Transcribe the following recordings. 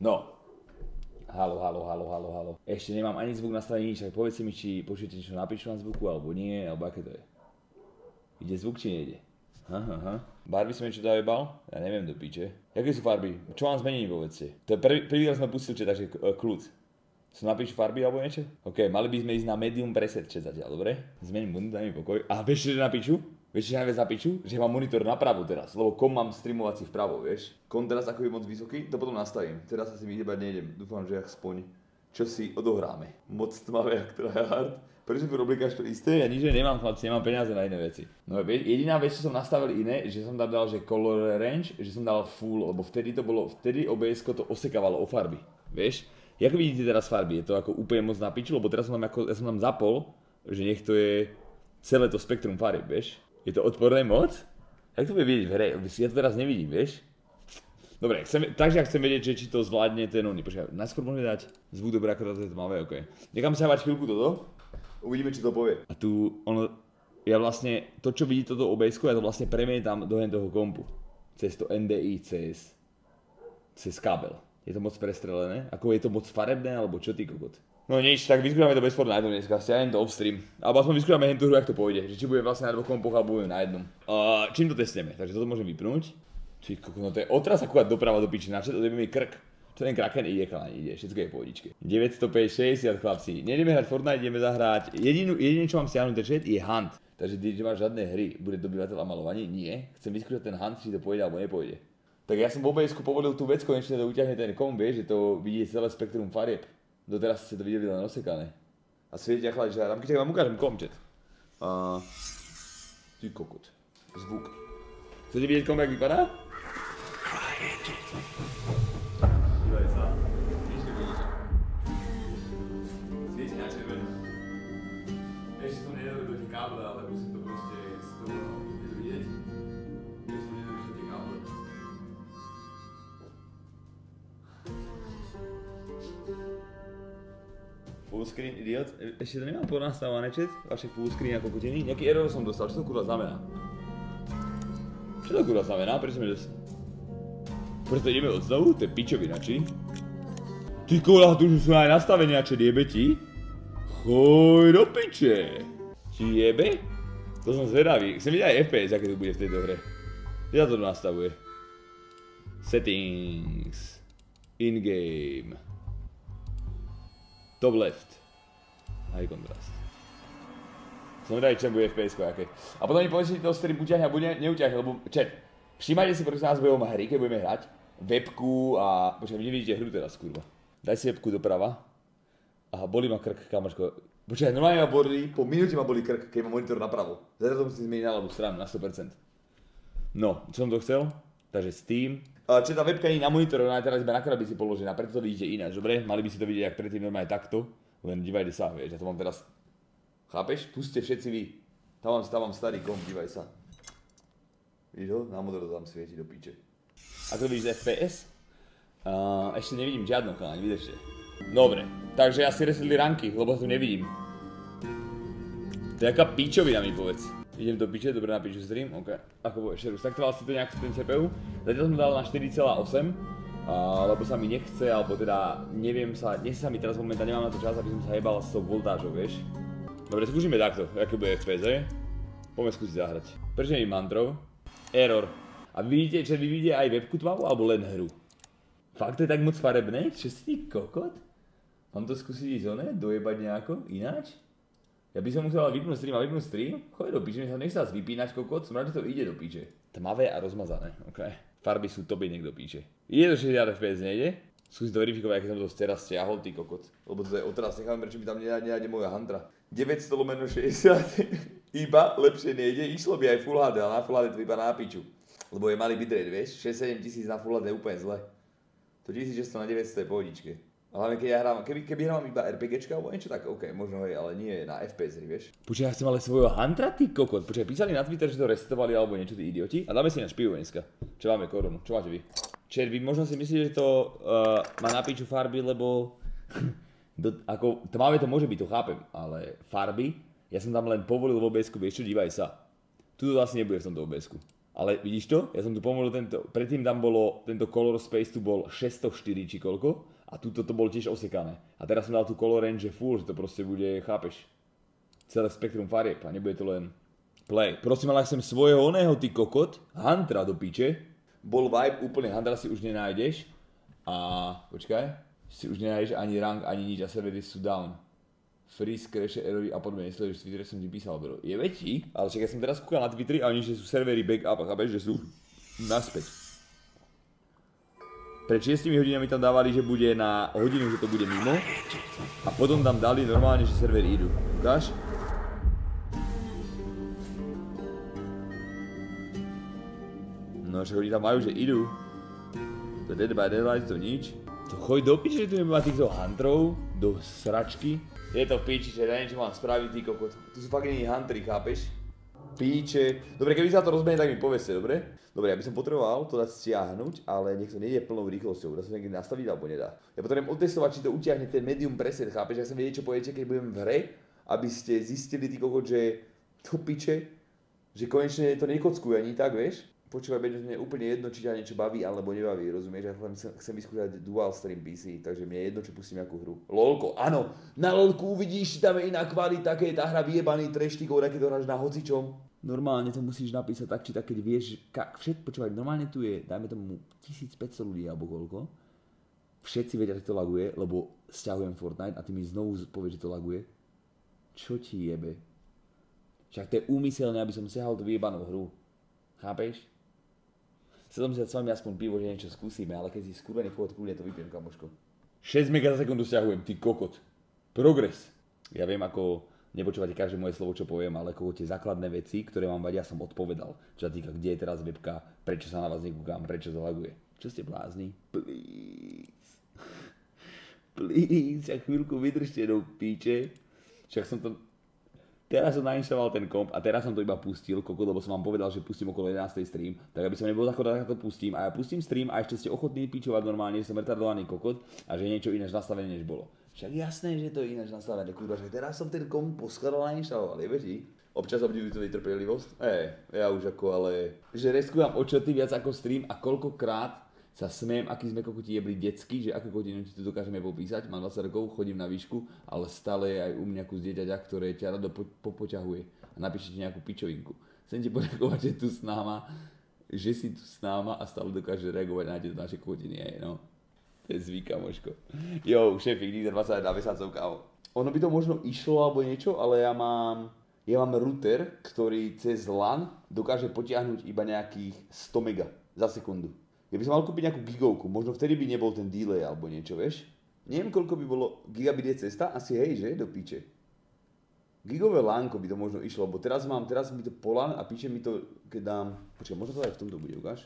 No. Halo, halo, halo, halo, halo. Ešte nemám ani zvuk nastavený tak povedzte mi, či počujete niečo napíšu na zvuku, alebo nie, alebo aké to je. Ide zvuk, či nejde? Aha, aha. Barby som niečo dajebal? Ja neviem do piče. Jaké sú farby? Čo mám zmeniť, povedzte? To je prvý, prvý raz sme pustili chat, takže kľud. Sú napíš farby alebo niečo? OK, mali by sme ísť na medium preset chat zatiaľ, dobre? Zmením monitor, daj mi pokoj. A vieš, čo na piču? Vieš, čo najviac na piču? Že mám monitor napravo teraz, lebo kom mám streamovací vpravo, vieš? Kontrast ako je moc vysoký, to potom nastavím. Teraz sa si vyhybať nejdem, dúfam, že aspoň čo si odohráme. Moc tmavé, jak tryhard. Prečo tu oblikáš to isté? Ja nič nemám, chlapci, nemám peniaze na iné veci. No jediná vec, čo som nastavil iné, že som tam dal, že color range, že som dal full, lebo vtedy to bolo, vtedy obs to osekávalo o farby. Vieš? Jak vidíte teraz farby? Je to ako úplne moc na piču, lebo teraz som tam, ako, ja som tam zapol, že nech to je celé to spektrum farieb, vieš? Je to odporné moc? Jak to bude vidieť v hre? Ja to teraz nevidím, vieš? Dobre, chcem, takže ja chcem vedieť, že či to zvládne ten oný. Počkaj, najskôr môžeme dať zvuk dobré, ako to je tmavé, ok. Nechám sa chvíľku toto. Uvidíme, či to povie. A tu, ono, ja vlastne, to čo vidí toto obs ja to vlastne premietam do toho kompu. Cez to NDI, cez, cez kábel. Je to moc prestrelené? Ako je to moc farebné, alebo čo ty kokot? No nič, tak vyskúšame to bez Fortnite dneska, stiahnem to offstream. Alebo aspoň vyskúšame hen tú hru, jak to pôjde. Že či bude vlastne na dvoch kompoch, alebo bude na jednom. Uh, čím to testujeme? Takže toto môžem vypnúť. Či no to je otras akurát doprava do piči, načo to mi krk. Čo ten Kraken ide, chalani, ide, všetko je pohodičke. 905, 60 chlapci. Nejdeme hrať Fortnite, ideme zahrať. Jedinú, jediné, čo mám stiahnuť chat, je Hunt. Takže ty, že máš žiadne hry, bude dobyvateľ a malovanie? Nie. Chcem vyskúšať ten Hunt, či to pôjde alebo nepôjde. Tak ja som v obs povolil tú vec, konečne to utiahne ten kom, vieš, že to vidí celé spektrum farieb. Doteraz ste to videli len osekané. A svietia chladi, že tam keď vám ukážem komčet. A... Ty kokot. Zvuk. Chcete vidieť kom, jak vypadá? Dívej Fullscreen idiot. E- ešte to nemám ponastavené chat, vaše fullscreen ako kutiny. Nejaký error som dostal, čo to kurva znamená? Čo to kurva znamená? Prečo mi dostal? Preto ideme od znovu, to je pičovina, či? Ty kola, tu sú aj nastavenia, čo jebe ti? Choj do piče! Ti jebe? To som zvedavý. Chcem vidieť aj FPS, aké to bude v tejto hre. Kde sa to nastavuje? Settings. In-game. Top left. High contrast. Som vedavý, čo bude FPS aké. A potom mi povedz, či to stream uťahne a bude neuťahne, lebo chat. Všímajte si prosím nás behom hry, keď budeme hrať. Webku a... Počkaj, nevidíte hru teraz, kurva. Daj si webku doprava. Aha, boli ma krk, kamoško. Počkaj, normálne ma boli, po minúte ma boli krk, keď mám monitor napravo. Zatiaľ to musím zmeniť na ľavú stranu, na 100%. No, čo som to chcel? Takže Steam. A čo tá webka nie na monitore, ona je teraz iba na krabici položená, preto to vidíte ináč, dobre? Mali by si to vidieť, ak predtým normálne takto. Len dívajte sa, vieš, ja to mám teraz... Chápeš? Tu ste všetci vy. Tam vám stávam starý kom, dívaj sa. Vidíš ho? Na modro to tam svieti do piče. Ako vidíš FPS? Uh, ešte nevidím žiadnu kanáň, vydržte. Dobre, takže asi resetli ranky, lebo tu nevidím. To je aká pičovina mi povedz. Idem do piče, dobre na piču stream, ok. Ako povieš, Šerus, tak trval si to nejak ten CPU. Zatiaľ som dal na 4,8. Uh, lebo sa mi nechce, alebo teda neviem sa, nechce sa mi teraz momentálne, nemám na to čas, aby som sa hebal s tou voltážou, vieš. Dobre, skúsime takto, aké bude FPS, hej? Poďme skúsiť zahrať. Mi mantrov? Error. A vidíte, že vy vidíte aj webku tmavú, alebo len hru? Fakt to je tak moc farebné? Čo si ty kokot? Mám to skúsiť ísť oné, dojebať nejako, ináč? Ja by som musel vypnúť stream a vypnúť stream? Choď do piče, nech sa vypínať kokot, som rád, že to ide do piče. Tmavé a rozmazané, ok. Farby sú tobie niekto píče. Ide to 60 fps, nejde? Skúsi to verifikovať, keď som to teraz stiahol, ty kokot. Lebo to je odraz, nechávam, prečo by tam nenájde moja handra. 900 lomeno 60, iba lepšie nejde, išlo by aj Full HD, ale na Full HD to iba na piču. Lebo je malý bitrate, vieš, 6-7 tisíc na Full HD je úplne zle. To 1600 na 900 je pohodičke. Hlavne keď ja hrám, keby, keby hrám iba RPGčka alebo niečo tak, OK, možno hej, ale nie na FPS hry, vieš. Počkaj, ja chcem ale svojho Huntra, ty kokot. Počkaj, písali na Twitter, že to resetovali alebo niečo, tí idioti. A dáme si na špivu dneska. Čo máme korunu, čo máte vy? Čer, vy možno si myslíte, že to uh, má na piču farby, lebo do, ako tmavé to môže byť, to chápem, ale farby, ja som tam len povolil v obs vieš čo, dívaj sa. Tu to asi nebude v tomto obs Ale vidíš to? Ja som tu pomôžil tento, predtým tam bolo, tento Color Space tu bol 604 či koľko a tuto to bolo tiež osekané. A teraz som dal tu Color Range full, že to proste bude, chápeš, celé spektrum farieb a nebude to len play. Prosím, ale chcem svojho oného, ty kokot, Huntra do piče. Bol vibe úplne, Huntra si už nenájdeš. A, počkaj, si už nenájdeš ani rank, ani nič a servery sú down freeze, crash, erory a podobne. Nesleduješ Twitter, som ti písal, bro. Je väčší, ale však ja som teraz kúkal na Twitteri a oni, že sú servery backup, a chápeš, že sú naspäť. Pred 6 hodinami tam dávali, že bude na hodinu, že to bude mimo. A potom tam dali normálne, že servery idú. Ukáž? No, že oni tam majú, že idú. To dead by daylight, to nič. To choď do piče, že tu nemá týchto huntrov do sračky. Je to v píči, že neviem, čo mám spraviť, ty kokot. Tu sú fakt iní huntry, chápeš? Píče. Dobre, keby sa to rozbehne, tak mi povedzte, dobre? Dobre, ja by som potreboval to dať stiahnuť, ale nech to nejde plnou rýchlosťou. Dá sa niekde nastaviť alebo nedá. Ja potrebujem otestovať, či to utiahne ten medium preset, chápeš? Ja som vedieť, čo poviete, keď budem v hre, aby ste zistili, ty kokot, že to piče, že konečne to nekockuje ani tak, vieš? Počúvaj, mne je úplne jedno, či ťa niečo baví alebo nebaví, rozumieš? Ja chcem, chcem vyskúšať dual stream PC, takže mne je jedno, čo pustím nejakú hru. LOLko, áno, na LOLku uvidíš, tam je iná kvalita, keď je tá hra vyjebaný treštikov, keď to hráš na hocičom. Normálne to musíš napísať tak, či tak, keď vieš, ka, všet, počúvaj, normálne tu je, dajme tomu 1500 ľudí alebo koľko. Všetci vedia, že to laguje, lebo stiahujem Fortnite a ty mi znovu povieš, že to laguje. Čo ti jebe? Však to je úmyselné, aby som siahal tú vyjebanú hru. Chápeš? Chcel som si dať s vami aspoň pivo, že niečo skúsime, ale keď si skurvený pôvod, kľudne to vypijem, kamoško. 6 mega za sekundu stiahujem, ty kokot. Progres. Ja viem, ako nepočúvate každé moje slovo, čo poviem, ale ako tie základné veci, ktoré vám vadia, som odpovedal. Čo sa týka, kde je teraz webka, prečo sa na vás nekúkam, prečo zalaguje. Čo ste blázni? Please. Please, a chvíľku vydržte do píče. Však som to Teraz som nainštaloval ten komp a teraz som to iba pustil, koko, lebo som vám povedal, že pustím okolo 11. stream, tak aby som nebol tako, tak to pustím a ja pustím stream a ešte ste ochotní pičovať normálne, že som retardovaný kokot a že niečo ináč nastavené než bolo. Však jasné, že to je ináč nastavené, kurva, že teraz som ten komp poskladal a nainštaloval, je veží? Občas obdivujú to trpelivosť. Ej, ja už ako, ale... Že reskúvam očoty viac ako stream a koľkokrát sa smiem, aký sme kokoti jebli detsky, že aké kokoti ti tu dokážeme popísať. Mám 20 rokov, chodím na výšku, ale stále je aj u mňa kus dieťaťa, ktoré ťa rado po, popoťahuje a napíše ti nejakú pičovinku. Chcem ti poďakovať, že tu s náma, že si tu s náma a stále dokáže reagovať na tieto naše kokotiny. Aj, no. To je zvyk, kamoško. Jo, šéfik, nikto 21 mesiacov, kámo. Ono by to možno išlo alebo niečo, ale ja mám, ja mám router, ktorý cez LAN dokáže potiahnuť iba nejakých 100 mega za sekundu. Ja by som mal kúpiť nejakú gigovku, možno vtedy by nebol ten delay alebo niečo, vieš? Neviem, koľko by bolo, gigabit je cesta, asi hej, že, do píče. Gigové lánko by to možno išlo, lebo teraz mám, teraz mi to polan a píše mi to, keď dám, počkaj, možno to aj v tomto bude, ukáž?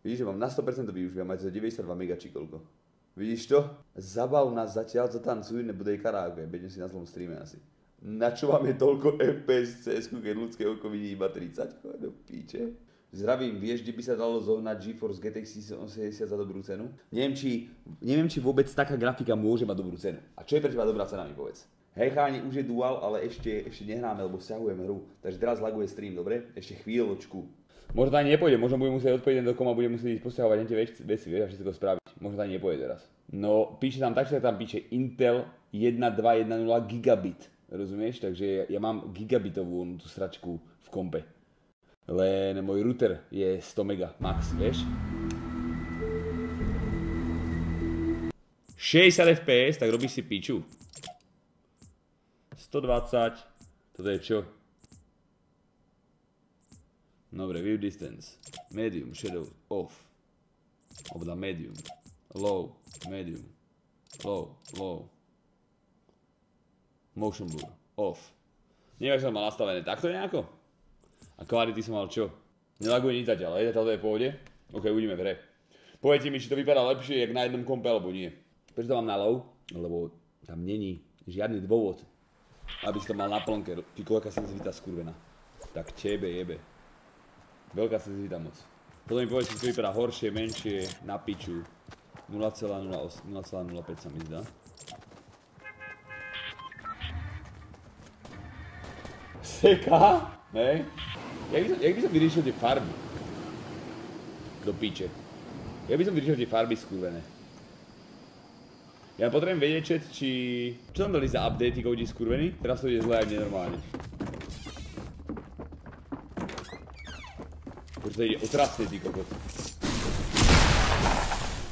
Vidíš, že mám na 100% to využívam, máte za 92 mega či koľko. Vidíš to? Zabav nás zatiaľ, co tancujú, nebude karaoke, budem si na zlom streame asi. Na čo vám je toľko FPS cs keď ľudské oko vidí iba 30? do píče. Zdravím, vieš, kde by sa dalo zohnať GeForce GTX 80 za dobrú cenu? Neviem či, neviem, či vôbec taká grafika môže mať dobrú cenu. A čo je pre teba dobrá cena, mi povedz. Hej cháni, už je dual, ale ešte, ešte nehráme, lebo stiahujeme hru. Takže teraz laguje stream, dobre? Ešte chvíľočku. Možno ani nepôjde, možno budem musieť odpojiť do koma, budem musieť ísť postiahovať tie veci, veci, vieš, a všetko spraviť. Možno ani nepôjde teraz. No, píše tam tak, že tam píše Intel 1210 gigabit. Rozumieš? Takže ja, ja mám gigabitovú tú sračku v kompe len môj router je 100 mega max, vieš. 60 fps, tak robíš si piču. 120, toto je čo? Dobre, view distance, medium, shadow, off. Obda medium, low, medium, low, low. Motion blur, off. Neviem, ak som mal nastavené takto nejako? A kvality som mal čo? Nelaguje nič zatiaľ, je to je v pohode? OK, uvidíme v hre. Povedzte mi, či to vypadá lepšie, jak na jednom kompe, alebo nie. Prečo to mám na low? Lebo tam není žiadny dôvod, aby si to mal na plnke. Ty koľká senzitivita skurvená. Tak tebe jebe. Veľká senzitivita moc. Potom mi povedz, či to vypadá horšie, menšie, na piču. 0,05 sa mi zdá. Seka? Hej? Jak by som, jak by som vyriešil tie farby? Do píče. Ja by som vyriešil tie farby skurvené. Ja potrebujem vedieť, chat, či... Čo tam dali za update, tí koudi skurvení? Teraz to ide zle aj nenormálne. Už to ide otrasne, ty kokot.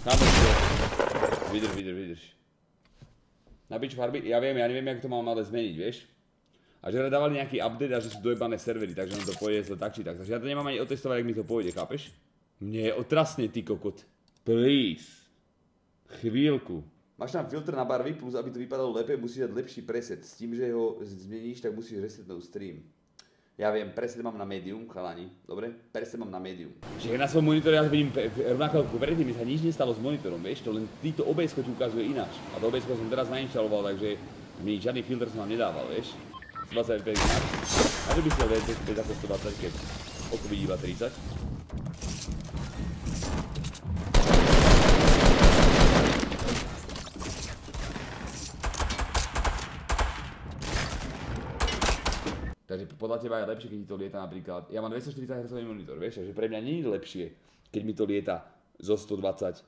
Kamoško. Vydrž, vydrž, vydrž. Na piču farby? Ja viem, ja neviem, jak to mám ale zmeniť, vieš? A že dávali nejaký update a že sú dojebané servery, takže nám to pôjde zle tak či tak. Takže ja to nemám ani otestovať, jak mi to pôjde, chápeš? Mne je otrasne, ty kokot. Please. Chvíľku. Máš tam filtr na barvy, plus aby to vypadalo lepšie, musíš dať lepší preset. S tým, že ho zmeníš, tak musíš resetnúť stream. Ja viem, preset mám na medium, chalani. Dobre? Preset mám na medium. Že na svojom monitore ja vidím rovnako ako predtým, mi sa nič nestalo s monitorom, vieš? To len týto OBS ti ukazuje ináč. A to OBS som teraz nainštaloval, takže mi žiadny filtr som vám nedával, vieš? 20 fps max. A že by si to vedel ako 120, keď vidí iba 30. Takže podľa teba je lepšie, keď mi to lieta napríklad, ja mám 240 Hz monitor, vieš, že pre mňa nie je lepšie, keď mi to lieta zo 120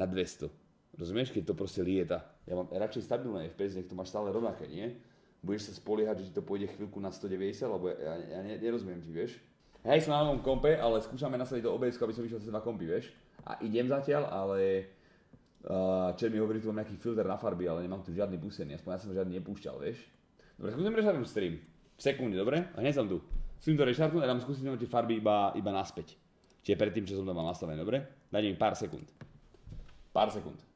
na 200. Rozumieš, keď to proste lieta. Ja mám radšej stabilné FPS, nech to máš stále rovnaké, nie? Budeš sa spoliehať, že to pôjde chvíľku na 190, lebo ja, ja, ja nerozumiem ti, vieš. Hej, som na novom kompe, ale skúšame nasadiť do OBS, aby som vyšiel cez dva kompy, vieš. A idem zatiaľ, ale uh, čo mi hovorí, tu mám nejaký filter na farby, ale nemám tu žiadny busený, aspoň ja som žiadny nepúšťal, vieš. Dobre, skúsim reštartnúť stream. V sekunde, dobre? A hneď som tu. Skúsim to reštartnúť a dám skúsiť tie farby iba, iba naspäť. Čiže predtým, čo som to mal nastavené, dobre? Daj mi pár sekúnd. Pár sekúnd.